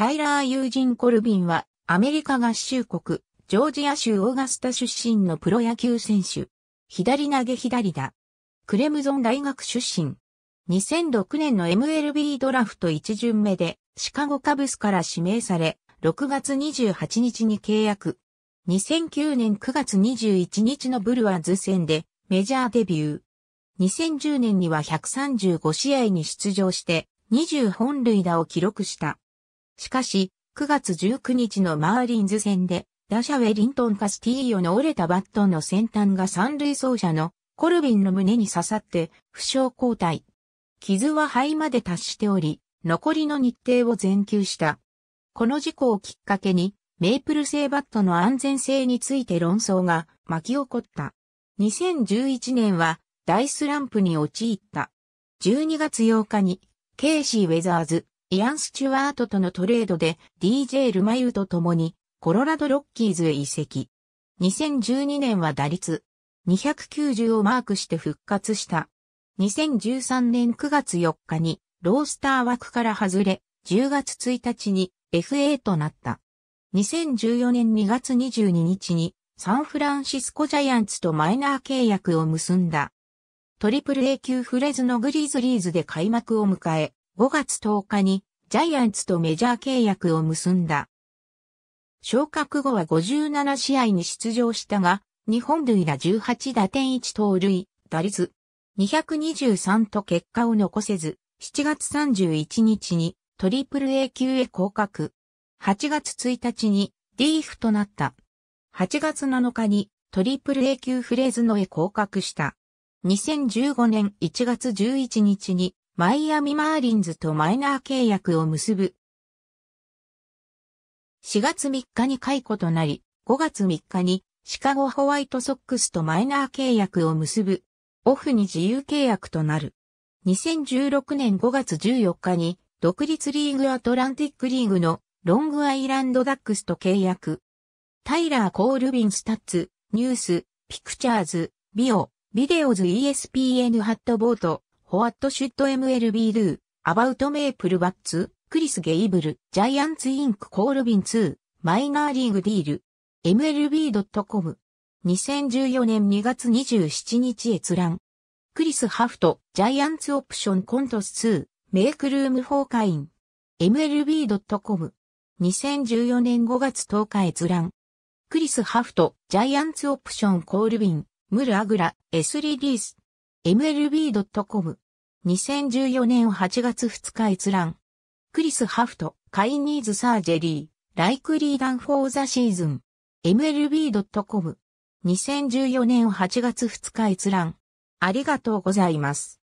タイラー・ユージン・コルビンは、アメリカ合衆国、ジョージア州オーガスタ出身のプロ野球選手。左投げ左だ。クレムゾン大学出身。2006年の MLB ドラフト1巡目でシカゴカブスから指名され、6月28日に契約。2009年9月21日のブルワーズ戦でメジャーデビュー。2010年には135試合に出場して20本塁打を記録した。しかし、9月19日のマーリンズ戦で打者ウェリントン・カスティーヨの折れたバットの先端が三塁走者のコルビンの胸に刺さって負傷交代。傷は肺まで達しており、残りの日程を全休した。この事故をきっかけに、メープル製バットの安全性について論争が巻き起こった。2011年は大スランプに陥った。12月8日に、ケイシー・ウェザーズ、イアン・スチュワートとのトレードで DJ ルマユと共にコロラドロッキーズへ移籍。2012年は打率290をマークして復活した。2013年9月4日にロースター枠から外れ、10月1日に FA となった。2014年2月22日にサンフランシスコジャイアンツとマイナー契約を結んだ。トリプル A 級フレズのグリーズリーズで開幕を迎え、5月10日にジャイアンツとメジャー契約を結んだ。昇格後は57試合に出場したが、日本塁打18打点1盗塁、打率223と結果を残せず、7月31日にトリプル A 級へ降格。8月1日にディーフとなった。8月7日にトリプル A 級フレーズのへ降格した。2015年1月11日にマイアミマーリンズとマイナー契約を結ぶ4月3日に解雇となり、5月3日にシカゴホワイトソックスとマイナー契約を結ぶ。オフに自由契約となる。2016年5月14日に独立リーグアトランティックリーグのロングアイランドダックスと契約。タイラー・コルビン stats、news、pictures、bio、videos ESPN hot button、what should MLB do、about maple bats、クリス・ゲイブル、 Giants ink Colvin to、minor league deal、MLB.com。2014年2月27日閲覧。クリス・ハフト、 Giants option Kontos to、make room for Cain。MLB.com。2014年5月10日閲覧。クリス・ハフト、ジャイアンツ・オプション・コールビン、ムル・アグラ、エスリース。MLB.com。2014年8月2日閲覧。クリス・ハフト、カイニーズ・サージェリー、ライクリーダン・フォー・ザ・シーズン、MLB.com、2014年8月2日閲覧。ありがとうございます。